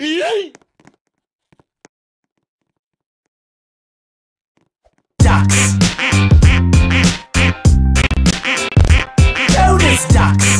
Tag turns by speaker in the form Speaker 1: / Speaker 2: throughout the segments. Speaker 1: Yay! Ducks. ducks.
Speaker 2: Bonus ducks.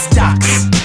Speaker 2: stocks.